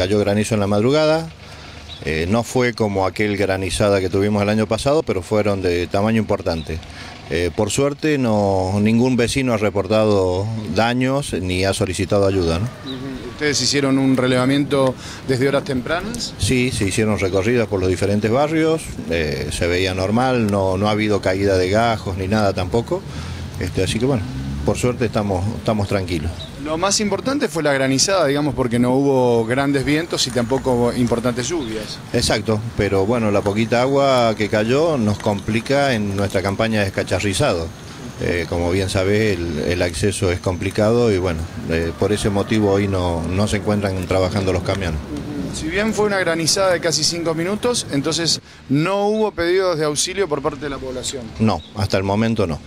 cayó granizo en la madrugada. Eh, no fue como aquel granizada que tuvimos el año pasado, pero fueron de tamaño importante. Eh, por suerte, no, ningún vecino ha reportado daños ni ha solicitado ayuda. ¿no? ¿Ustedes hicieron un relevamiento desde horas tempranas? Sí, se hicieron recorridas por los diferentes barrios, eh, se veía normal, no, no ha habido caída de gajos ni nada tampoco. Este, así que bueno, por suerte estamos, estamos tranquilos. Lo más importante fue la granizada, digamos, porque no hubo grandes vientos y tampoco importantes lluvias. Exacto, pero bueno, la poquita agua que cayó nos complica en nuestra campaña de escacharrizado. Eh, como bien sabés, el, el, acceso es complicado y bueno, eh, por ese motivo hoy no, no se encuentran trabajando los camiones. Si bien fue una granizada de casi cinco minutos, entonces no hubo pedidos de auxilio por parte de la población. No, hasta el momento no.